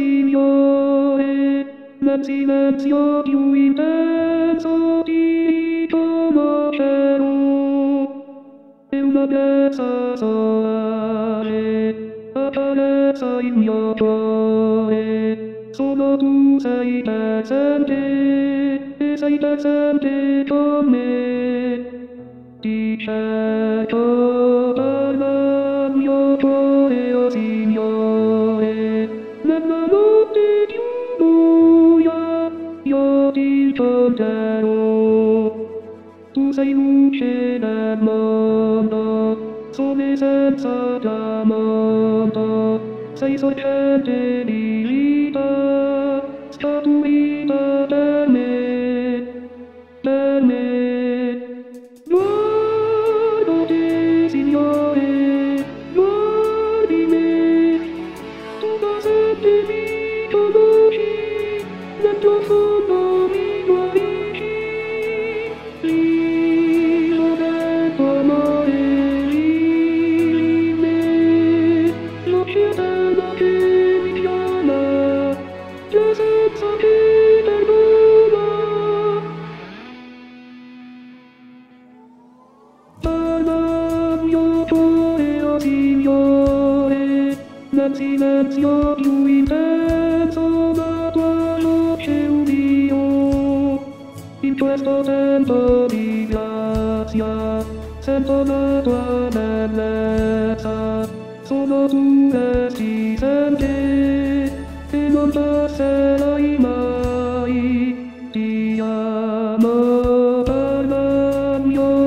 Signore, the silenzio più intenso ti conoscerò. È una piazza solare, apparezza il mio cuore, solo tu sei presente, e sei presente con me. Ti cerco Tu sei luce del mondo, sole senza tramonto, sei sorgente di in silenzio più intenso da tua luce un Dio. In questo tempo di grazia sento la tua bellezza, solo tu resti sempre e non passerai mai. Ti amo per la mia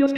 Dios